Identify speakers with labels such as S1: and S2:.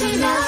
S1: Listen up.